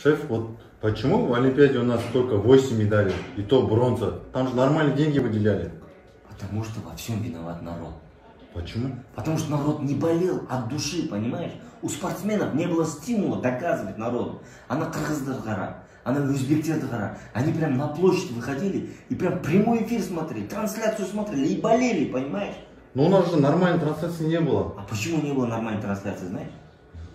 Шеф, вот почему в Олимпиаде у нас только 8 медалей, и то бронза? Там же нормальные деньги выделяли. Потому что во всем виноват народ. Почему? Потому что народ не болел от души, понимаешь? У спортсменов не было стимула доказывать народу. А на Кыргыздар а на Узбектердар Они прям на площадь выходили и прям прямой эфир смотрели, трансляцию смотрели и болели, понимаешь? Но у нас же нормальной трансляции не было. А почему не было нормальной трансляции, знаешь?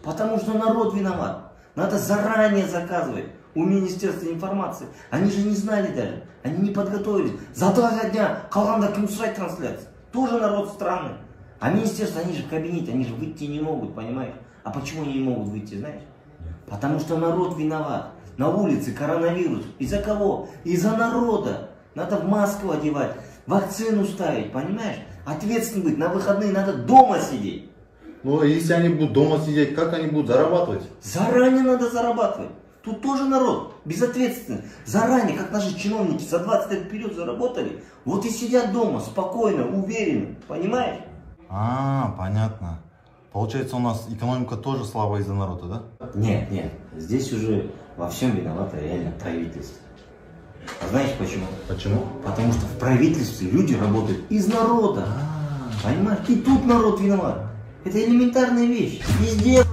Потому что народ виноват. Надо заранее заказывать у Министерства информации. Они же не знали даже. Они не подготовились. За два дня қалғанда кім трансляция? Тоже народ странный. А министерство, они же в кабинете, они же выйти не могут, понимаешь? А почему они не могут выйти, знаешь? Потому что народ виноват. На улице коронавирус. Из-за кого? Из-за народа. Надо в маску одевать, вакцину ставить, понимаешь? Ответственный быть, на выходные надо дома сидеть. Ну, а если они будут дома сидеть, как они будут зарабатывать? Заранее надо зарабатывать. Тут тоже народ безответственный. Заранее, как наши чиновники за 20 лет вперед заработали, вот и сидят дома спокойно, уверенно. Понимаешь? А, понятно. Получается, у нас экономика тоже слабая из-за народа, да? Нет, нет. Здесь уже во всем виновато реально правительство. А знаешь почему? Почему? Потому что в правительстве люди работают из народа. Понимаешь? И тут народ виноват. Это элементарная вещь. Везде